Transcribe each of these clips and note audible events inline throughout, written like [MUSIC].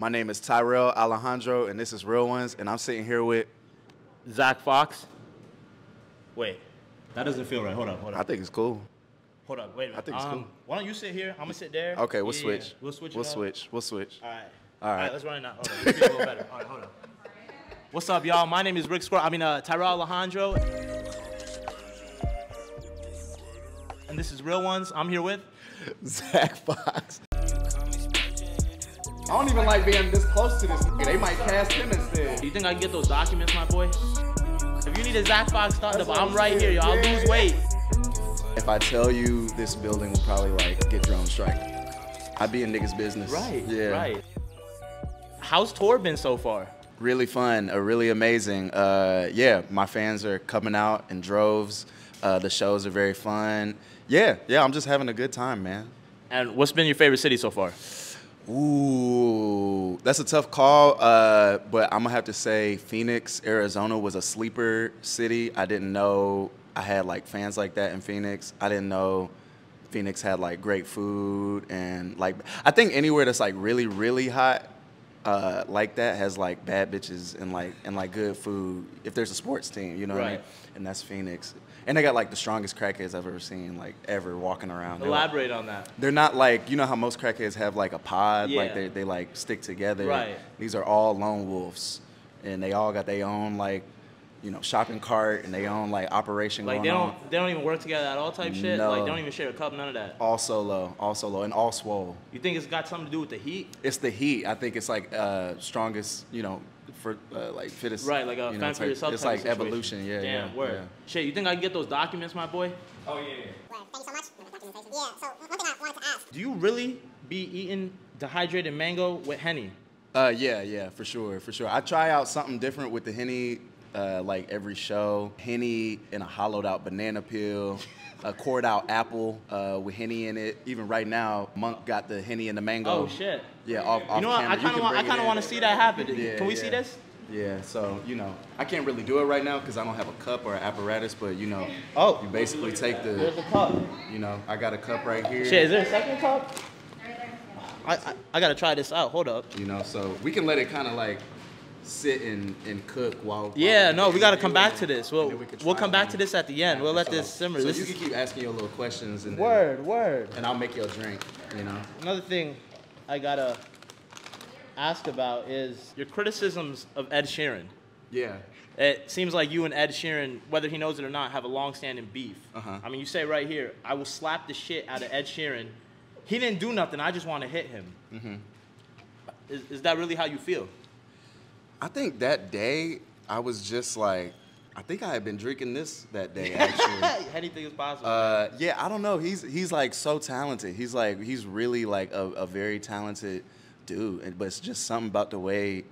My name is Tyrel Alejandro, and this is Real Ones, and I'm sitting here with. Zack Fox. Wait, that doesn't feel right. Hold on, hold on. I think it's cool. Hold on, wait a minute. I think it's um, cool. Why don't you sit here? I'm gonna sit there. Okay, we'll Yeah, yeah, switch. yeah. We'll switch. We'll up. switch. We'll switch. All right. All right. Let's run it now. Hold on. Let's get a little better. All right, hold on. What's up, y'all? My name is Rick Squirrel. I mean, uh, Tyrel Alejandro. And this is Real Ones. I'm here with. [LAUGHS] Zack Fox. I don't even like being this close to this. They might cast him instead. Do you think I can get those documents, my boy? If you need a Zack Fox stunt That's double, I'm I'm right here, saying. y'all. I'll Yeah, lose weight. If I tell you this building will probably like get drone strike, I'd be in niggas' business. Right. Yeah. Right. How's tour been so far? Really fun, uh, really amazing. Uh, yeah, my fans are coming out in droves. Uh, the shows are very fun. Yeah, yeah, I'm just having a good time, man. And what's been your favorite city so far? Ooh, that's a tough call. Uh, but I'm gonna have to say Phoenix, Arizona was a sleeper city. I didn't know I had like fans like that in Phoenix. I didn't know Phoenix had like great food and like I think anywhere that's like really really hot uh, like that has like bad bitches and like and like good food. If there's a sports team, you know what I mean? And that's Phoenix. And they got like the strongest crackheads I've ever seen, like ever walking around. They're, like- Elaborate on that. they're not like you know how most crackheads have like a pod, like they, they like stick together. Right. These are all lone wolves, and they all got their own like, you know, shopping cart and they own like operation Like going they don't on. they don't even work together at all type shit. No. Like they don't even share a cup, none of that. All solo, all solo, and all swole. You think it's got something to do with the heat? It's the heat. I think it's like uh, strongest, you know, for uh, like fittest. Right, like a you know, fan for type- yourself. It's type like of situation. evolution. Yeah, Damn, yeah. word. yeah. Shit, you think I can get those documents, my boy? Right, Thank you so much. Yeah, so one thing I wanted to ask. Do you really be eating dehydrated mango with henny? Uh, yeah, yeah, for sure, for sure. I try out something different with the henny, uh, like every show. Henny in a hollowed out banana peel, a cored out apple uh, with henny in it. Even right now, Monk got the henny and the mango. Oh shit. Yeah, off, off You know what? camera. I kind of want I kind of want to see that happen. Yeah, Can we see this? Yeah, so you know, I can't really do it right now because I don't have a cup or an apparatus. But you know, Oh. you basically take the. There's the, a cup. you know, I got a cup right here. Shit, is there a second cup? I, I, I gotta try this out. Hold up. You know, so we can let it kind of like sit and, and cook while. Yeah, while no, we gotta come back to this. We'll we we'll come back to this at the end. We'll let So- this simmer. So This you is can keep asking your little questions and then- word, word. and I'll make you a drink. You know. Another thing I gotta ask about is your criticisms of Ed Sheeran. Yeah. It seems like you and Ed Sheeran, whether he knows it or not, have a long-standing beef. Uh-huh. I mean, you say right here, "I will slap the shit out of Ed Sheeran." He didn't do nothing. I just want to hit him. Mm-hmm. Is, is that really how you feel? I think that day I was just like, I think I had been drinking this that day [LAUGHS] actually. Anything is possible. Uh, yeah, I don't know. He's he's like so talented. He's like he's really like a, a very talented dude. But it's just something about the way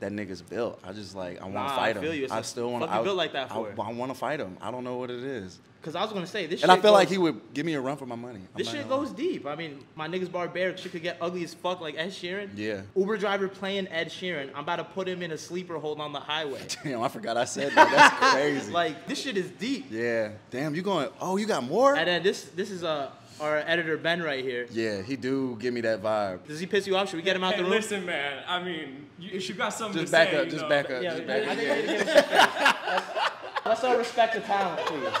that nigga's built. I just like I want to Nah, fight I feel him. you. It's I a- still want to built like that I, for? I, want to fight him. I don't know what it is. Because I was gonna say this. And I feel like he would give me a run for my money. I'm This shit gonna lie. goes deep. I mean, my niggas barbaric shit could get ugly as fuck like Ed Sheeran. Yeah. Uber driver playing Ed Sheeran. I'm about to put him in a sleeper hold on the highway. [LAUGHS] Damn, I forgot I said that. That's [LAUGHS] crazy. like this shit is deep. yeah. Damn, you going? Oh, you got more? And then this this is uh, our editor Ben right here. Yeah, he do give me that vibe. Does he piss you off? Should we get him out Hey, the room? listen, man. I mean, you, if you got something Just to back say, up. Just know, back up. Yeah, Just back think up. we need to give him some space. Let's, let's all respect the talent, please.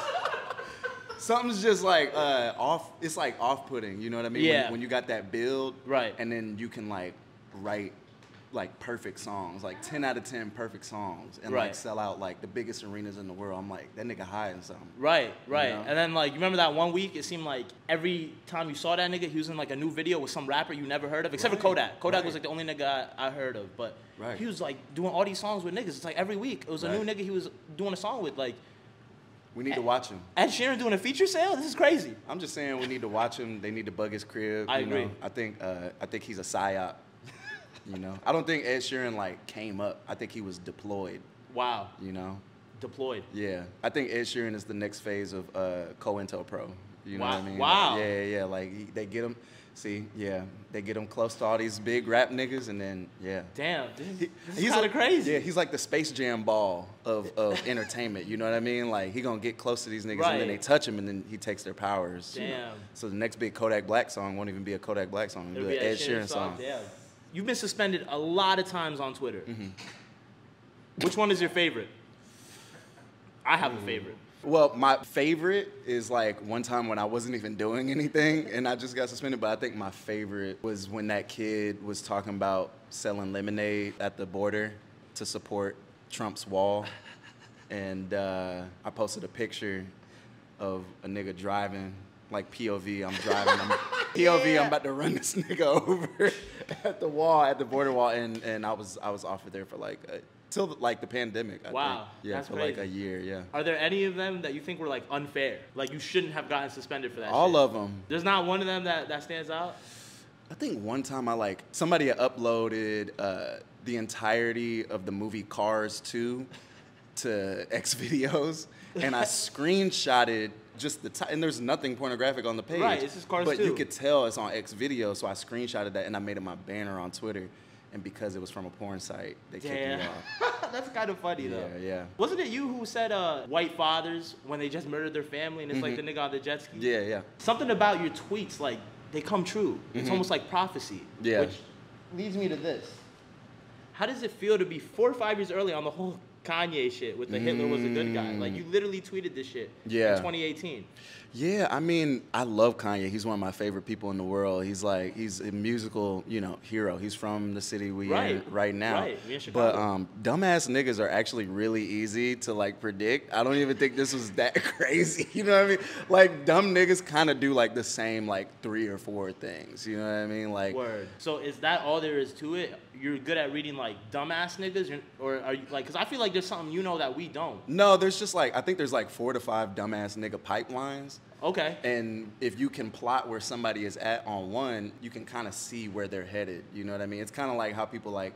Something's just like uh, off. It's like off-putting. You know what I mean? When- Yeah. When, you got that build, Right. And then you can like write like perfect songs, like ten out of ten perfect songs, and Right. like sell out like the biggest arenas in the world. I'm like that nigga high hiding something. Right, right. know? And then like you remember that one week, it seemed like every time you saw that nigga, he was in like a new video with some rapper you never heard of, except for Kodak. Kodak right. was like the only nigga I, I heard of, but Right. he was like doing all these songs with niggas. It's like every week it was a new nigga he was doing a song with. Like We need to watch him. Ed Sheeran doing a feature sale. This is crazy. I'm just saying we need to watch him. They need to bug his crib. I you agree. Know? I think uh, I think he's a psyop. You know, I don't think Ed Sheeran like came up. I think he was deployed. Wow, You know, deployed. yeah. I think Ed Sheeran is the next phase of uh, COINTELPRO. You know Wow. what I mean? Wow. Yeah, yeah, yeah. Like he, they get him. See, yeah, they get him close to all these big rap niggas, and then yeah. Damn, this is, He- this is kind of crazy. Yeah, he's like the Space Jam ball of, of [LAUGHS] entertainment. You know what I mean? Like he gonna get close to these niggas and then they touch him and then he takes their powers. you know? Damn. So the next big Kodak Black song won't even be a Kodak Black song. It'll It'll be an Ed Sheeran song. song, yeah. You've been suspended a lot of times on Twitter. Which one is your favorite? I have a favorite. Well, my favorite is like one time when I wasn't even doing anything and I just got suspended. But I think my favorite was when that kid was talking about selling lemonade at the border to support Trump's wall. And uh, I posted a picture of a nigga driving, like POV, I'm driving. I'm, POV, I'm [LAUGHS] about to run this nigga [LAUGHS] over [LAUGHS] at the wall, at the border wall. And, and I was I was offered there for like, a, till like the pandemic. I Wow, think. Yeah, that's for like a year, yeah. Are there any of them that you think were like unfair? Like you shouldn't have gotten suspended for that. All shit? of them. There's not one of them that, that stands out. I think one time I like somebody uploaded uh, the entirety of the movie Cars 2 to [LAUGHS] X videos, and I [LAUGHS] screenshotted just the time. And there's nothing pornographic on the page. Right, it's just Cars But you could tell it's on X video, so I screenshotted that and I made it my banner on Twitter. And because it was from a porn site, they kicked me off. [LAUGHS] That's kind of funny though. Yeah, yeah. Wasn't it you who said uh, white fathers when they just murdered their family and it's like the nigga on the jet ski? Mm-hmm. Yeah, yeah. Something about your tweets, like they come true. It's almost like prophecy. Mm-hmm. Yeah. Which leads me to this. How does it feel to be four or five years early on the whole Kanye shit with the Hitler was a good guy? Like mm. you literally tweeted this shit Yeah. in 2018. Yeah, I mean, I love Kanye. He's one of my favorite people in the world. He's like, he's a musical, you know, hero. He's from the city we Right, in right now. right. We in But um, dumbass niggas are actually really easy to like predict. I don't even think this was that [LAUGHS] crazy. You know what I mean? Like dumb niggas kind of do like the same like three or four things. You know what I mean? Like, Word. So is that all there is to it? You're good at reading like dumbass niggas, or are you like? Because I feel like there's something you know that we don't. no, there's just like I think there's like four to five dumbass nigga pipelines. Okay. And if you can plot where somebody is at on one, you can kind of see where they're headed. You know what I mean? It's kind of like how people like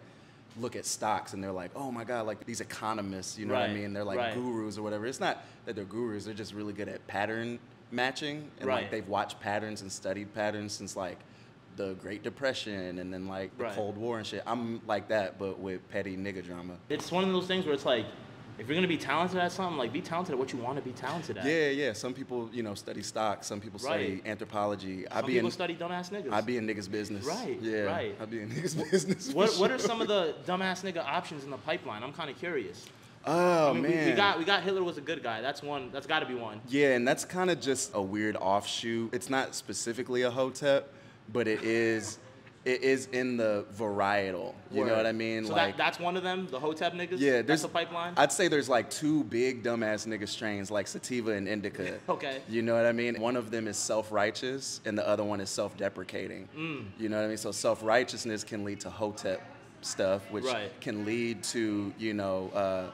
look at stocks and they're like, oh my God, like these economists, you know what I mean? They're like right. gurus or whatever. It's not that they're gurus, they're just really good at pattern matching. And Right. like they've watched patterns and studied patterns since like the Great Depression and then like the Right. Cold War and shit. I'm like that, but with petty nigga drama. It's one of those things where it's like, if you're gonna be talented at something, like be talented at what you want to be talented at. Yeah, yeah. Some people, you know, study stocks. Some people study Right. anthropology. I Some be people in, study dumbass niggas. I be in niggas' business. Right, Yeah. right. I be in [LAUGHS] niggas' business. what What are some of the dumbass nigga options in the pipeline? I'm kind of curious. Oh I mean, we- man. we, got we got Hitler was a good guy. That's one. That's got to be one. yeah, and that's kind of just a weird offshoot. It's not specifically a hotep, but it is. It is in the varietal. You know what I mean? So like, that, that's one of them. The Hotep niggas. yeah, that's there's a pipeline. I'd say there's like two big dumbass nigga strains, like sativa and indica. [LAUGHS] Okay. You know what I mean? One of them is self-righteous, and the other one is self-deprecating. Mm. You know what I mean? So self-righteousness can lead to hotep stuff, which Right. can lead to you know. Uh,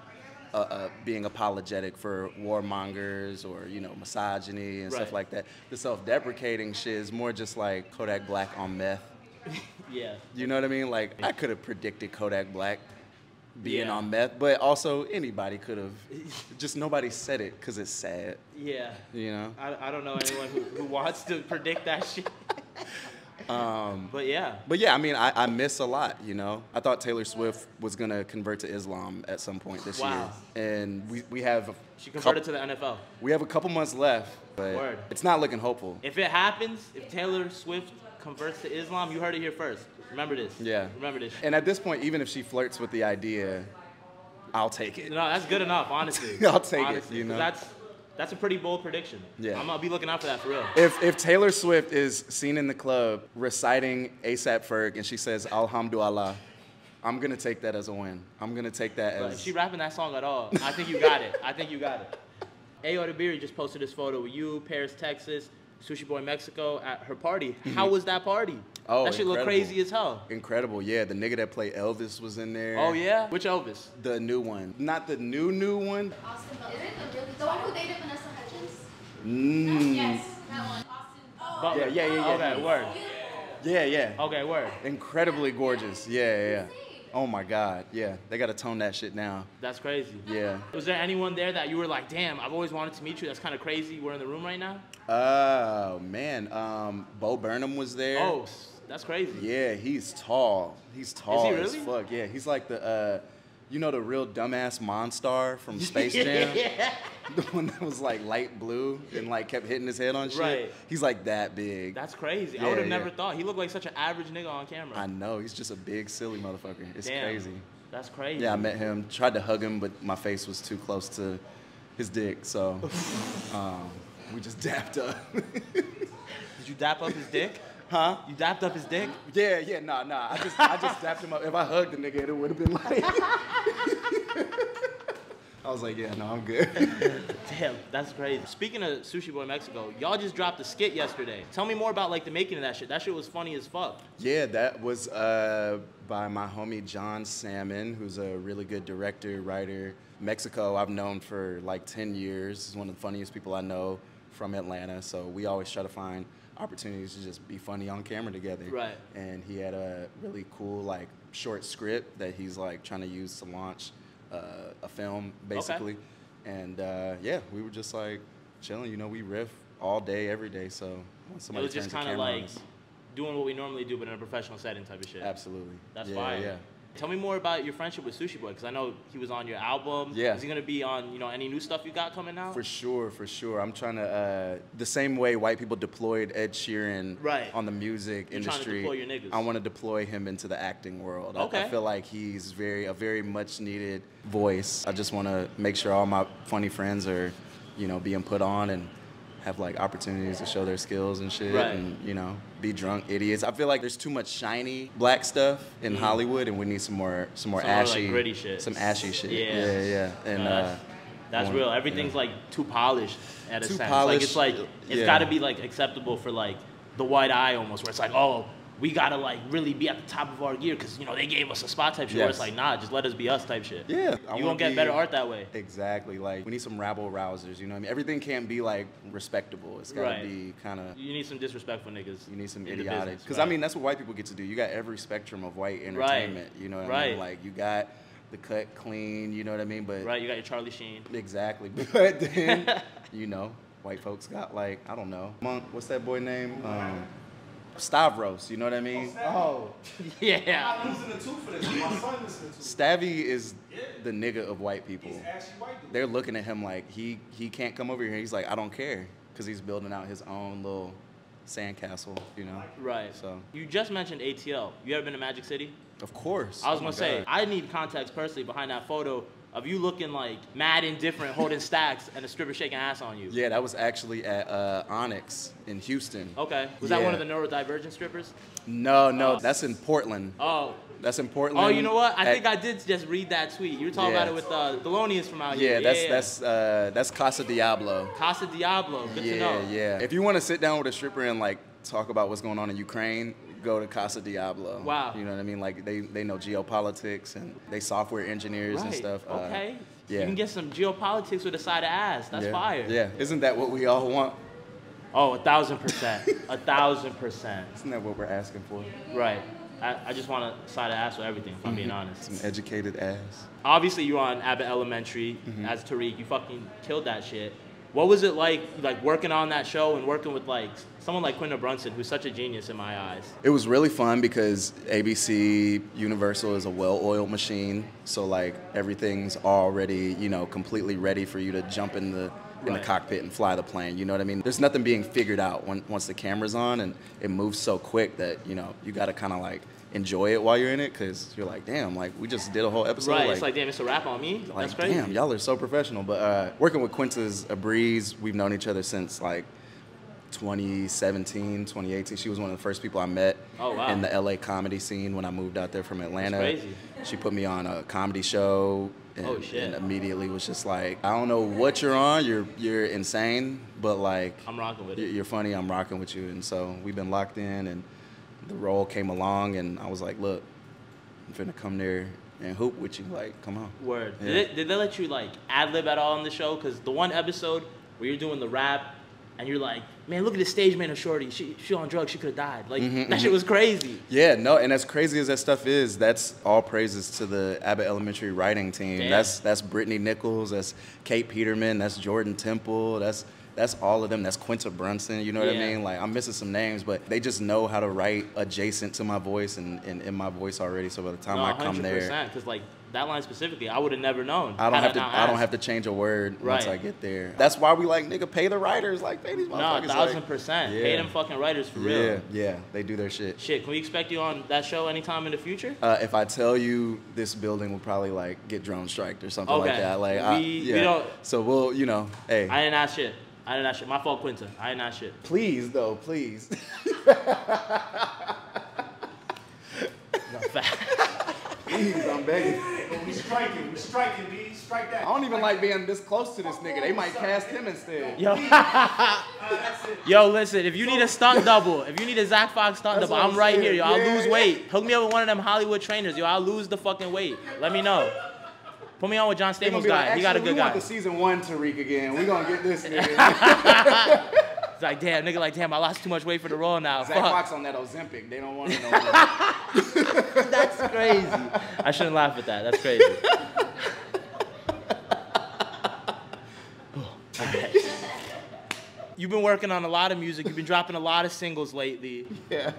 uh, uh, being apologetic for warmongers or you know misogyny and Right. stuff like that. The self-deprecating shit is more just like Kodak Black on meth. [LAUGHS] yeah. You know what I mean? Like I could have predicted Kodak Black being Yeah. on meth, but also anybody could have. [LAUGHS] Just nobody said it because it's sad. Yeah. You know? I, I don't know anyone who, who wants to predict that shit. [LAUGHS] Um, But yeah. but yeah, I mean, I, I miss a lot. You know, I thought Taylor Swift was gonna convert to Islam at some point this Wow. year, and we, we have She converted coup- to the NFL. we have a couple months left, but Word. it's not looking hopeful. If it happens, if Taylor Swift converts to Islam, you heard it here first. Remember this. Yeah. Remember this. And at this point, even if she flirts with the idea, I'll take it. No, that's good enough, honestly. [LAUGHS] I'll take it, Honestly, you 'cause know? That's that's a pretty bold prediction. Yeah. I'm gonna be looking out for that for real. If if Taylor Swift is seen in the club reciting ASAP Ferg and she says Alhamdulillah, I'm gonna take that as a win. I'm gonna take that But if she rapping that song at all, I think you got it. I think you got it. [LAUGHS] Ayo Edebiri just posted this photo with you, Paris, Texas, Sushi Boy Mexico at her party. How was that party? Oh, that shit look incredible. crazy as hell. incredible. Yeah, the nigga that played Elvis was in there. Oh yeah? Which Elvis? The new one, not the new new one. Austin Butler. The really the one who dated Vanessa Hudgens? Mm. Yes, that one. Austin. Oh. Butler. Yeah, yeah, yeah, yeah. Okay, word. Yeah, yeah. Okay, word. Incredibly gorgeous. Yeah, yeah, yeah. Oh my God. Yeah, they gotta tone that shit down. That's crazy. Yeah. Was there anyone there that you were like, damn, I've always wanted to meet you? That's kind of crazy. We're in the room right now. Oh man, um, Bo Burnham was there. Oh, that's crazy. Yeah, he's tall. He's tall as really? fuck. Yeah, he's like the uh, You know the real dumbass Monstar from [LAUGHS] Space Jam? yeah. [LAUGHS] The one that was like light blue and like kept hitting his head on shit. Right. He's like that big. That's crazy. I would have yeah. never thought. He looked like such an average nigga on camera. I know. He's just a big silly motherfucker. It's Damn. crazy. That's crazy. Yeah, I met him. Tried to hug him, but my face was too close to his dick, so [LAUGHS] um, we just dapped up. Did you dap up his dick? Huh? You dapped up his dick? Yeah, yeah, nah, nah. I just, I just dapped him up. If I hugged the nigga, it would have been like. [LAUGHS] I was like, yeah, no, I'm good. [LAUGHS] Damn, that's crazy. Speaking of Sushi Boy Mexico, y'all just dropped a skit yesterday. Tell me more about like the making of that shit. That shit was funny as fuck. Yeah, that was uh, by my homie John Salmon, who's a really good director, writer. Mexico, I've known for like 10 years. He's one of the funniest people I know from Atlanta. So we always try to find opportunities to just be funny on camera together. Right. And he had a really cool, like, short script that he's like trying to use to launch uh, a film, basically. And uh, yeah, we were just like chilling. You know, we riff all day, every day. So when somebody It was just kind of like doing what we normally do, but in a professional setting type of shit. Absolutely. That's yeah, fire. Yeah. Tell me more about your friendship with Sushi Boy, because I know he was on your album. Yeah. Is he gonna be on, you know, any new stuff you got coming out? For sure, for sure. I'm trying to uh, the same way white people deployed Ed Sheeran Right. on the music You're industry. deploy your niggas. I want to deploy him into the acting world. I- I, feel like he's very a very much needed voice. I just want to make sure all my funny friends are, you know, being put on and have like opportunities to show their skills and shit Right. and you know be drunk idiots. I feel like there's too much shiny black stuff in Hollywood and we need some more some more Mm. Some more, like, ashy gritty shit. Some ashy shit. Yeah. yeah, yeah. And No, uh, that's, that's I real. Everything's yeah. like too polished at a Too sense. polished, like it's like it's yeah. got to be like acceptable for like the white eye almost, where it's like, oh, we gotta like really be at the top of our gear because you know they gave us a spot type shit. Where it's like, nah, just let us be us type shit. Yeah, I you gonna get be- better art that way. Exactly. Like we need some rabble rousers. You know what I mean? Everything can't be like respectable. It's gotta Right. be kind of. You need some disrespectful niggas. You need some idiotic. Because right. I mean, that's what white people get to do. You got every spectrum of white entertainment. You know what I mean? Like you got the cut clean. You know what I mean? But right, you got your Charlie Sheen. exactly. [LAUGHS] But then, [LAUGHS] you know, white folks got like I don't know. Monk. What's that boy name? Um, Stavros. You know what I mean? Oh, oh. [LAUGHS] yeah. I'm listening to for this. My son listening to. Stavy is the nigga of white people. He's actually white dude. they're looking at him like he he can't come over here. He's like, I don't care, because he's building out his own little sandcastle, you know. Right. So You just mentioned ATL. You ever been to Magic City? of course. I was Oh gonna say I need context personally behind that photo of you looking like mad indifferent, holding stacks, and a stripper shaking ass on you. yeah, that was actually at uh, Onyx in Houston. Okay. Was that one of Yeah. the neurodivergent strippers? No, no, Oh. that's in Portland. Oh. That's in Portland. Oh, you know what? I at- think I did just read that tweet. You were talking Yeah. about it with uh, Thelonious from out Yeah, here. that's that's uh, that's Casa Diablo. Casa Diablo. Good yeah, to know. yeah. If you want to sit down with a stripper and like talk about what's going on in Ukraine, go to Casa Diablo. Wow. You know what I mean? Like they, they know geopolitics and they software engineers and Right. stuff. Uh, Okay. yeah. You can get some geopolitics with a side of ass. That's yeah. fire. Yeah. Isn't that what we all want? Oh, a thousand percent. a thousand percent. [LAUGHS] Isn't that what we're asking for? Right. I, I just want a side of ass with everything, if I'm being honest. Some educated ass. obviously you were on Abbott Elementary Mm-hmm. as Tariq. You fucking killed that shit. What was it like, like working on that show and working with like someone like Quinta Brunson, who's such a genius in my eyes? It was really fun because ABC Universal is a well-oiled machine, so like everything's already, you know, completely ready for you to jump in the in Right. the cockpit and fly the plane. You know what I mean? There's nothing being figured out when, once the camera's on, and it moves so quick that you know you got to kind of like enjoy it while you're in it because you're like, damn, like we just did a whole episode. right. like, it's like damn, it's a wrap on me. like, That's crazy. damn, y'all are so professional. But uh, working with Quinta's a breeze. We've known each other since like 2017, 2018. She was one of the first people I met Oh, wow. in the LA comedy scene when I moved out there from Atlanta. crazy. She put me on a comedy show. And, Oh, and immediately was just like, I don't know what you're on. You're you're insane, but like I'm rocking with it. you're funny. I'm rocking with you, and so we've been locked in. And the role came along, and I was like, look, I'm finna come there and hoop with you. Like, come on. Word. Yeah. Did, they, did they let you like ad lib at all on the show? Because the one episode where you're doing the rap and you're like, man, look at this stage man of Shorty. She she on drugs. She could have died. Like Mm-hmm, that shit was crazy. Yeah, no, and as crazy as that stuff is, that's all praises to the Abbott Elementary writing team. Damn. That's that's Brittani Nichols, that's Kate Peterman, that's Jordan Temple, that's that's all of them. That's Quinta Brunson. You know what Yeah. I mean? Like I'm missing some names, but they just know how to write adjacent to my voice and, in my voice already. So by the time No, I come there, Because like that line specifically, I would have never known. I don't have to. not I don't have to change a word once I get there. That's why we like nigga pay the writers. Like pay these No, motherfuckers. a thousand like- percent. Yeah. Pay them fucking writers for real. Yeah, yeah, they do their shit. Shit, can we expect you on that show anytime in the future? Uh, if I tell you this building will probably like get drone striked or something like that. Like I, We- we don't- So we'll, you know, hey. I didn't ask shit. I didn't ask shit. My fault, Quinta. I didn't ask shit. please though, please. [LAUGHS] No, fact. please, I'm begging. We striking, we striking, B. Strike that. I don't even like being this close to this nigga. They might cast him instead. Yo, [LAUGHS] That's it. yo, listen. If you need a stunt double, if you need a Zack Fox stunt That's double, I'm I'm right saying. here. Yo, I'll Yeah, lose yeah. weight. Hook me up with one of them Hollywood trainers. Yo, I'll lose the fucking weight. Let me know. Put me on with John They Stamos be like, guy. he got a "Actually, good we want the season one Tariq again. We gonna get this nigga. [LAUGHS] [LAUGHS] It's like, damn, nigga, like, damn, I lost too much weight for the role now. Zach Fuck. Fox on that Ozempic. They don't want it no more. [LAUGHS] That's crazy. I shouldn't laugh at that. That's crazy. Alright. You've been working on a lot of music. You've been dropping a lot of singles lately. yeah.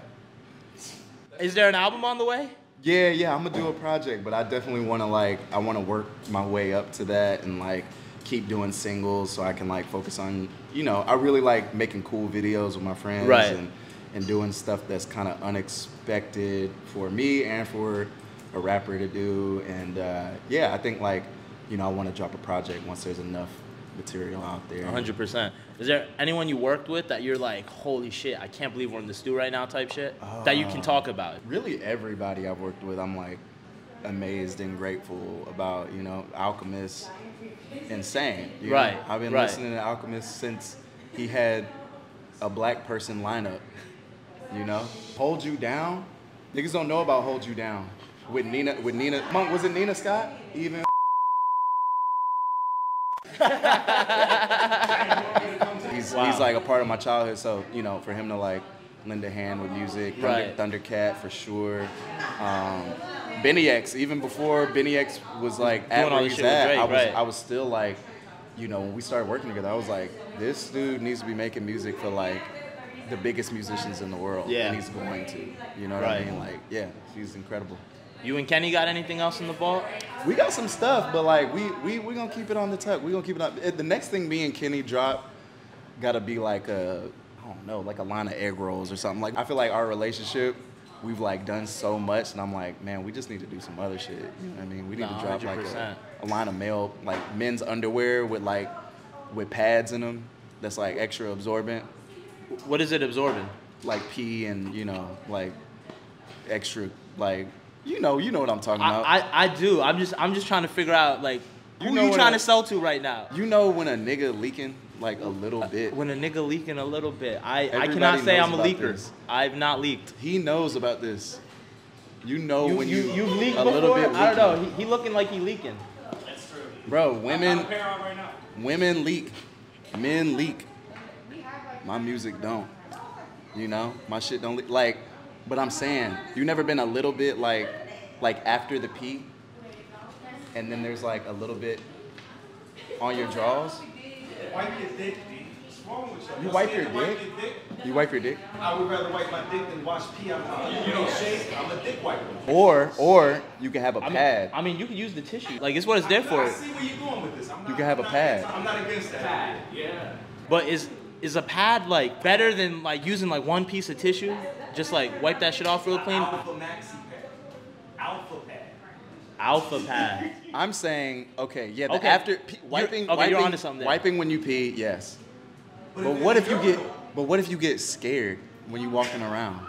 Is there an album on the way? Yeah, yeah, I'm gonna do a project, but I definitely wanna like I wanna work my way up to that and like keep doing singles so I can like focus on you know, I really like making cool videos with my friends Right. and and doing stuff that's kind of unexpected for me and for a rapper to do and uh, yeah, I think like you know, I want to drop a project once there's enough material out there. 100%. Is there anyone you worked with that you're like, holy shit, I can't believe we're in the stew right now type shit? that you can uh, talk about? really everybody I've worked with, I'm like amazed and grateful about. You know, Alchemist, insane. you know? Right, I've been right. listening to Alchemist since he had a black person lineup. You know, Hold You Down. Niggas don't know about Hold You Down. With Nina, with Nina, Monk, was it Nina Scott? Even. [LAUGHS] he's, Wow. he's like a part of my childhood, so you know, for him to like lend a hand with music, Thunder, Right. Thundercat for sure. Um, BNYX, even before BNYX was like at Doing where he's at, I was right. I was still like, you know, when we started working together, I was like, this dude needs to be making music for like the biggest musicians in the world, Yeah. and he's going to. You know what I mean? Like, yeah, he's incredible. You and Kenny got anything else in the vault? We got some stuff, but like we we we gonna keep it on the tuck. We gonna keep it eh, The next thing me and Kenny drop, gotta be like a I don't know, like a line of egg rolls or something. Like I feel like our relationship, we've like done so much, and I'm like, man, we just need to do some other shit. You know what I mean? We need No, to drop like 100%. a, a line of male like men's underwear with like with pads in them that's like extra absorbent, What is it absorbing? like pee and you know like extra like you know you know what I'm talking about. I, I, I do. I'm just I'm just trying to figure out like who You you, know what trying I- to sell to right now. you know when a nigga leaking like a little uh, bit. When a nigga leaking a little bit, I, I cannot say I'm a leaker. this. I've not leaked. He knows about this. You know You, when you, you, you leaked a before? little bit. I don't know. He, he looking like he leaking. That's true. Bro, women, not a parent right women leak, men leak. My music don't. You know, my shit don't leak. Like, but I'm saying, you never been a little bit like, like after the pee, and then there's like a little bit on your drawers. Wipe your dick, B. What's wrong with y'all? You wipe your to wipe dick? your dick? You wipe your dick, I would rather wipe my dick than wash pee out my You know, shave. I'm a dick wiper. or or you can have a I mean, pad. I mean, you can use the tissue. Like it's what it's there I for. see where you're going with this. I'm not, You can have I'm a pad. against- I'm not against that. Yeah. But is is a pad like better than like using like one piece of tissue? Just like wipe that shit off real clean. Alpha Maxi pad. Alpha pad. Alpha pad. I'm saying, okay, yeah, the Okay. after pee, You're- wiping, okay, wiping, you're onto something there. wiping when you pee, yes. But if what if you get, but what if you get scared when you walking around?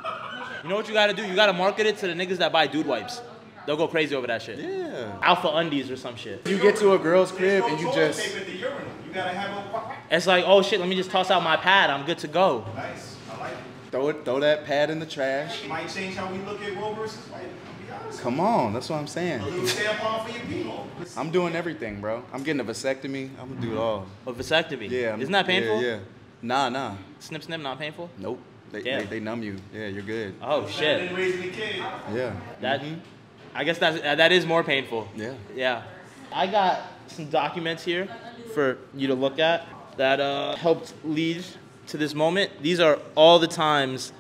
You know what you gotta do? You gotta market it to the niggas that buy dude wipes. They'll go crazy over that shit. Yeah. Alpha undies or some shit. You get to a girl's crib and you just, tape at the urinal. You gotta have a. It's like, oh shit, let me just toss out my pad. I'm good to go. Nice. I like it. throw it, throw that pad in the trash. Might change how we look at Roe versus Wade. I'll be honest. Come on, that's what I'm saying. A little tampon for your pee. I'm doing everything, bro. I'm getting a vasectomy. I'm gonna do it all. A vasectomy. Yeah. I'm- Isn't that painful? Yeah, yeah. Nah, nah. Snip, snip, not painful? Nope. They, they, they numb you. Yeah, you're good. Oh shit. than raising a kid. Yeah. That, Mhm. I guess that's uh, that is more painful. Yeah. Yeah. I got some documents here for you to look at that uh, helped lead to this moment. These are all the times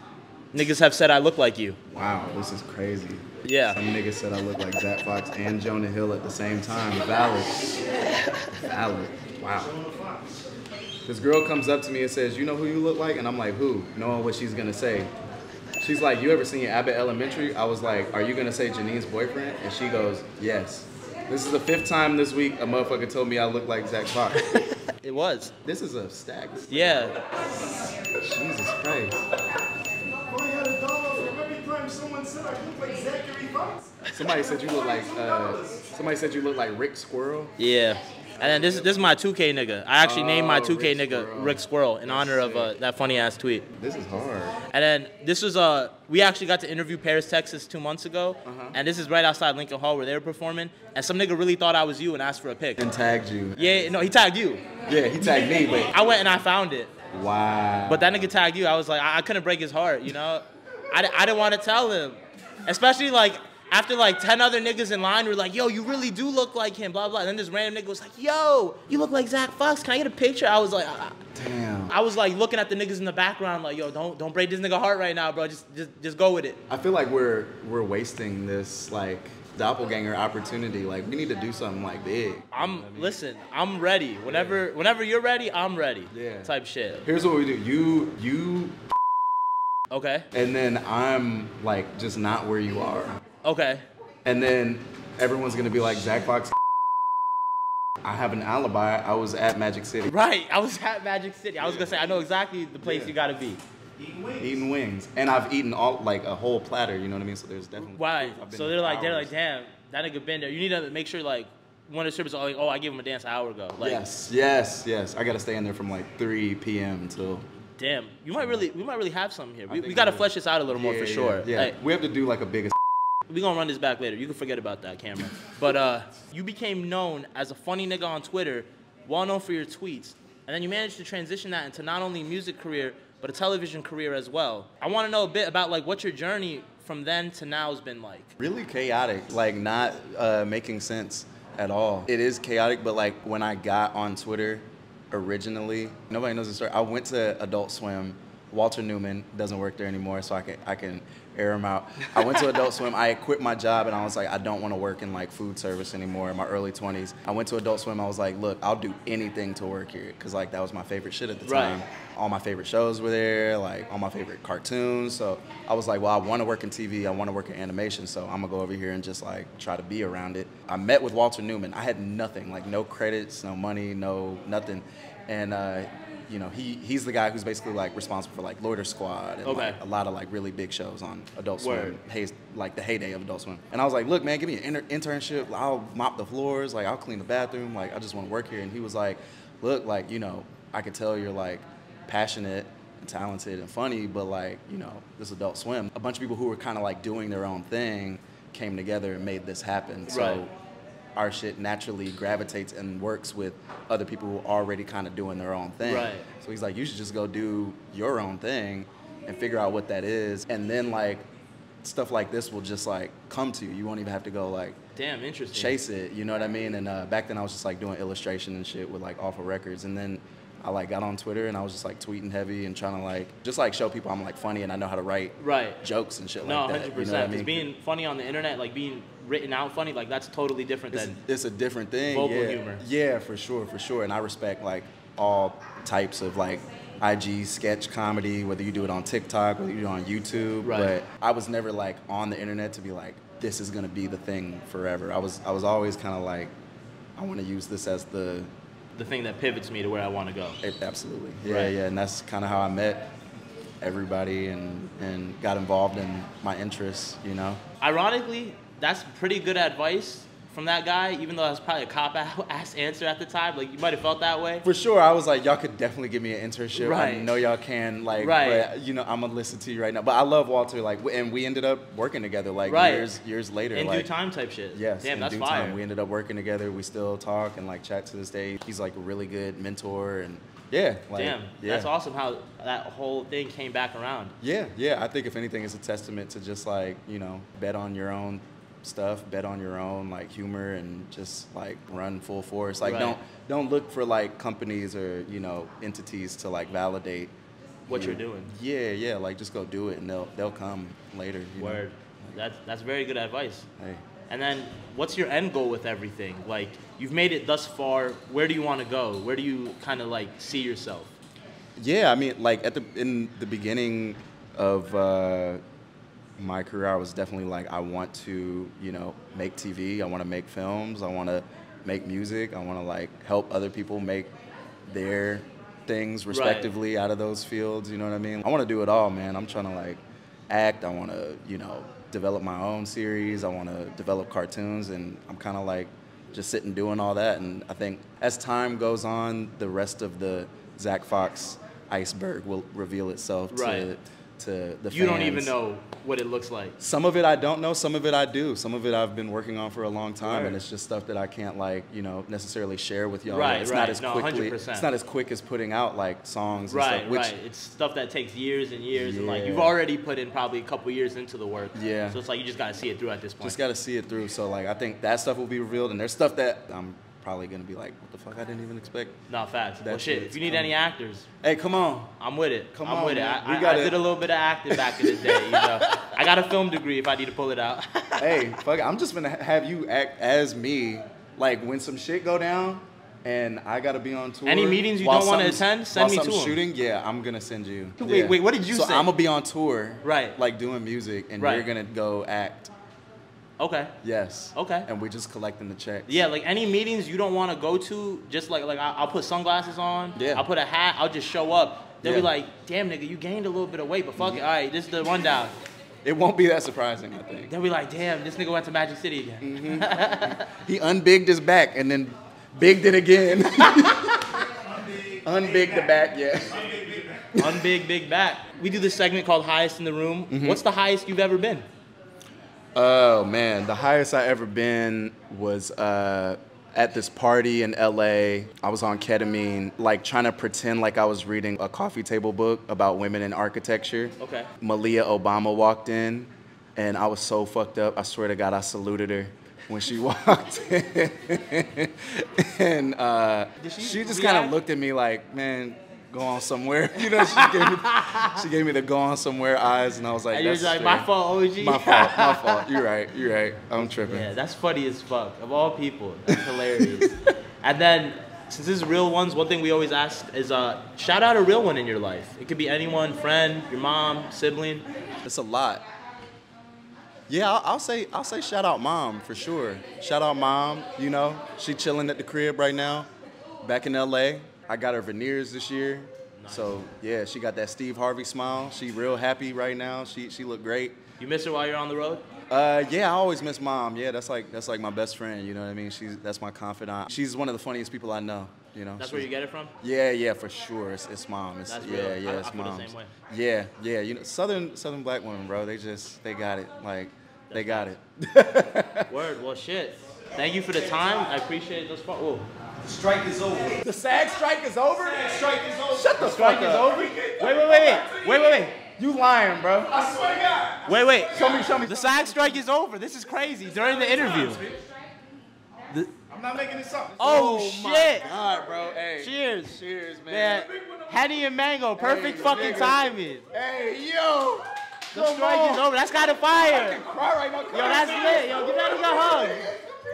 niggas have said I look like you. Wow, this is crazy. Yeah. Some niggas said I look like Zack Fox and Jonah Hill at the same time. Valid. Valid. Wow. This girl comes up to me and says, You know who you look like? And I'm like, Who? Knowing what she's gonna say. She's like, You ever seen Abbott Elementary? I was like, Are you gonna say Janine's boyfriend? And she goes, Yes. This is the fifth time this week a motherfucker told me I look like Zack Fox. It was. this is a stack. Yeah. Jesus Christ. I had a dollar for every time someone said I look like Zachary Fox. Somebody said you look like uh, somebody said you look like Rick Squirrel. Yeah. And then this, is this is my 2K nigga. I actually named my Oh, 2K Rick nigga Squirrel. Rick Squirrel in honor of uh, that funny ass tweet. This is hard. And then this was uh we actually got to interview Paris, Texas two months ago, Uh-huh. and this is right outside Lincoln Hall where they were performing. And some nigga really thought I was you and asked for a pic. And tagged you. Yeah, no, he tagged you. Yeah, he tagged me, but I went and I found it, wow. but that nigga tagged you. I was like, I, I couldn't break his heart, you know. I, I didn't want to tell him, especially like after like ten other niggas in line were like, Yo, you really do look like him, blah blah. And then this random nigga was like, Yo, you look like Zack Fox. Can I get a picture? I was like, I, Damn. I was like looking at the niggas in the background, like, Yo, don't don't break this nigga heart right now, bro. Just just just go with it. I feel like we're we're wasting this like doppelganger opportunity. Like we need to do something like big. I'm listen. I'm ready. Whenever whenever you're ready, I'm ready. Yeah. Type shit. Here's what we do. You you Okay. and then I'm like just not where you are. Okay. And then everyone's gonna be like Zack Fox. I have an alibi. I was at Magic City Right. I was at Magic City. I was gonna say I know exactly the place Yeah. you gotta be. Eating wings, and I've eaten all like a whole platter. You know what I mean? So there's definitely Right. I've been So they're for like they're like, damn, that nigga been there. You need to make sure like one of the strippers are like, oh, I gave him a dance an hour ago. Like, yes, yes, yes. I gotta stay in there from like 3 p.m. until. damn, you might really we might really have something here. We, we gotta flesh this out a little more for yeah, sure. Yeah, Like, we have to do like a biggest. we gonna run this back later. You can forget about that camera. But uh, you became known as a funny nigga on Twitter, well known for your tweets, and then you managed to transition that into not only a music career but a television career as well. I want to know a bit about like what your journey from then to now has been like. really chaotic, like not uh, making sense at all. It is chaotic, but like when I got on Twitter originally, nobody knows the story. I went to Adult Swim. Walter Newman doesn't work there anymore, so I can I can air him out. I went to Adult Swim. I quit my job, and I was like, I don't want to work in like food service anymore. In my early 20s, I went to Adult Swim. I was like, look, I'll do anything to work here, cause like that was my favorite shit at the Right. time all my favorite shows were there, like all my favorite cartoons. So I was like, well, I want to work in TV, I want to work in animation, so I'm gonna go over here and just like try to be around it. I met with Walter Newman. I had nothing, like no credits, no money, no nothing, and uh, you know he he's the guy who's basically like responsible for like Loiter Squad and Okay. like, a lot of like really big shows on Adult Swim, Word. hey, like the heyday of Adult Swim. And I was like, look, man, give me an inter- internship. I'll mop the floors, like I'll clean the bathroom, like I just want to work here. And he was like, look, like you know, I could tell you're like passionate and talented and funny, but like you know, this Adult Swim, a bunch of people who were kind of like doing their own thing came together and made this happen. So Right. Our shit naturally gravitates and works with other people who are already kind of doing their own thing. Right. So he's like, you should just go do your own thing and figure out what that is, and then like stuff like this will just like come to you. You won't even have to go like Damn, interesting. chase it. You know what I mean? And uh, back then I was just like doing illustration and shit with like Awful Records, and then I like got on Twitter and I was just like tweeting heavy and trying to like just like show people I'm like funny and I know how to write Right. jokes and shit No, like that. No, hundred You know I percent. Because mean? being funny on the internet, like being written out funny, like that's totally different it's, than. it's a different thing. vocal yeah. humor. Yeah, for sure, for sure. And I respect like all types of like IG sketch comedy, whether you do it on TikTok, whether you do it on YouTube. Right. But I was never like on the internet to be like, this is gonna be the thing forever. I was I was always kind of like, I want to use this as the the thing that pivots me to where I want to go. eh, absolutely. Yeah, Right. yeah. And that's kind of how I met everybody and and got involved in my interests. You know. Ironically, that's pretty good advice from that guy, even though that's probably a cop [LAUGHS] ass answer at the time. Like you might have felt that way. For sure, I was like, y'all could definitely give me an internship. I know y'all can, like, Right. but you know, I'm gonna listen to you right now. But I love Walter, like, and we ended up working together, like, Right. years, years later. In like, due time type shit. Yes, Damn, in that's due fire. time. We ended up working together. We still talk and like chat to this day. He's like a really good mentor, and yeah, like, Damn, yeah. that's awesome how that whole thing came back around. Yeah, yeah. I think if anything, it's a testament to just like you know, bet on your own stuff, bet on your own like humor, and just like run full force. Like Right. don't don't look for like companies or you know entities to like validate What you. you're doing. Yeah, yeah. Like just go do it, and they'll they'll come later. You know? Word. That's that's very good advice. Hey. And then, what's your end goal with everything? Like, you've made it thus far. Where do you want to go? Where do you kind of like see yourself? Yeah, I mean, like at the in the beginning of uh, my career, I was definitely like, I want to, you know, make TV. I want to make films. I want to make music. I want to like help other people make their things respectively out of those fields. You know what I mean? I want to do it all, man. I'm trying to like act. I want to, you know, develop my own series. I want to develop cartoons, and I'm kind of like just sitting doing all that. And I think as time goes on, the rest of the Zack Fox iceberg will reveal itself Right. to the You don't even know what it looks like. Some of it I don't know. Some of it I do. Some of it I've been working on for a long time, Right. and it's just stuff that I can't like you know necessarily share with y'all. Right, it's right. not as No, quickly. 100%. It's not as quick as putting out like songs. And Right, stuff, which, right. It's stuff that takes years and years, and like you've already put in probably a couple years into the work. Yeah. So it's like you just gotta see it through at this point. Just got to see it through. So like I think that stuff will be revealed, and there's stuff that I'm probably gonna be like, what the fuck? I didn't even expect. Not facts. Well, shit. If you need coming. any actors, Hey, come on. I'm with it. Come I'm on, with man. it. I, We I- I gotta- did a little bit of acting back in the day. You know, [LAUGHS] I got a film degree if I need to pull it out. [LAUGHS] hey, fuck it. I'm just gonna have you act as me. Like when some shit go down, and I gotta be on tour. Any meetings you don't wanna attend, send me to something's 'em. shooting. Yeah, I'm gonna send you. Wait, Yeah. wait, what did you so say? I'm gonna be on tour. Right. Like doing music, and Right. you're gonna go act. Okay. Yes. Okay. And we're just collecting the checks. Yeah, like any meetings you don't want to go to, just like like I- I'll put sunglasses on. Yeah. I'll put a hat. I'll just show up. They'll be like, "Damn, nigga, you gained a little bit of weight, but fuck it. All right, this is the rundown." [LAUGHS] It won't be that surprising, I think. They'll be like, "Damn, this nigga went to Magic City again." [LAUGHS] He unbigged his back and then bigged it again. [LAUGHS] unbig the back, yeah. Unbig big, big back. We do this segment called Highest in the Room. Mm-hmm. What's the highest you've ever been? Oh man, the highest I ever been was uh, at this party in LA. I was on ketamine, like trying to pretend like I was reading a coffee table book about women in architecture. Okay. Malia Obama walked in, and I was so fucked up. I swear to God, I saluted her when she [LAUGHS] walked in, [LAUGHS] and uh, she she, just kind of looked at me like, "Man, go on somewhere." [LAUGHS] You know, she gave me, she gave me the "go on somewhere" eyes, and I was like, And you're "That's just like, "My fault, OG." My fault. My [LAUGHS] fault. You're right. You're right. I'm tripping. Yeah, that's funny as fuck. Of all people, that's hilarious. [LAUGHS] and then, since this is real ones, one thing we always ask is uh, shout out a real one in your life. It could be anyone, friend, your mom, sibling. It's a lot. Yeah, I'll, I'll say I'll say shout out mom for sure. Shout out mom. You know, she chilling at the crib right now, back in L.A. I got her veneers this year, so yeah, she got that Steve Harvey smile. She real happy right now. She she looked great. You miss her while you're on the road? Uh, yeah, I always miss mom. Yeah, that's like that's like my best friend. You know what I mean? She's that's my confidant. She's one of the funniest people I know. You know. That's where you get it from? Yeah, yeah, for sure. It's, it's mom. It's, That's yeah, real. yeah, I- it's I feel the mom. Yeah, yeah. You know, southern southern black women, bro. They just they got it. Like they got it. [LAUGHS] Word, well, shit. Thank you for the time. I appreciate those. Far- Whoa. The strike is over. the SAG strike is over. The strike is over. Shut the Strike fuck is up. over? Wait, wait, wait, wait. Wait, wait, wait. You lying, bro? I swear to God. Wait, wait. Show me, show me. The SAG strike is over. This is crazy. During the interview. I'm not making this up. Oh, oh shit. God, bro. Hey. Cheers. Cheers, Man, man. Henny and Mango, perfect Hey, fucking nigga. timing. Hey, yo. The strike is over. That's got to fire. Cry right now. Yo, that's lit. Yo, give that nigga a hug.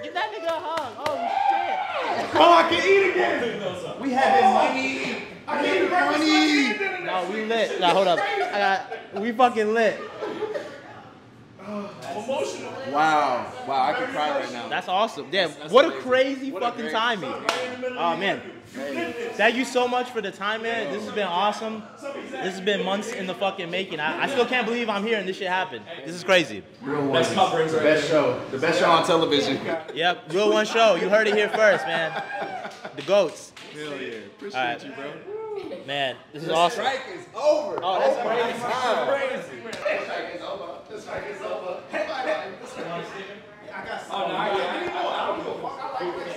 Give that nigga a hug. Oh, shit. Oh, I can eat again. We having oh, money. I can't eat money. shit. No, we lit. Nah, hold up. I got, we fucking lit. Wow. Wow. I can cry right now. That's awesome. Yeah, what a crazy fucking great timing. Oh, man. Thank you so much for the time, man. This has been awesome. This has been months in the fucking making. I, I still can't believe I'm here and this shit happened. This is crazy. Best coverings the best show. The best show on television. Yep, real one show. You heard it here first, man. The goats. Hell yeah. Appreciate All right. you, bro. Man, this is awesome. Strike is over. Oh, that's oh, crazy. Oh, no, I, I, don't give a fuck. I like this.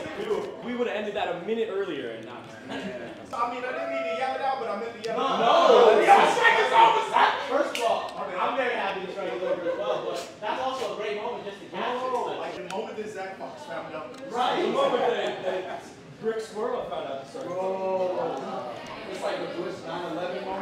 We would have ended that a minute earlier and not. I mean, I didn't mean to yell it out, but I meant to yell it out. First of all, I'm very happy to strike it over as well, but that's also a great moment just to capture. Oh, the moment that Zack Fox found out. Right. The moment that, that Brick Squirrel found out. Bro. It's like the Bush 9/11 moment.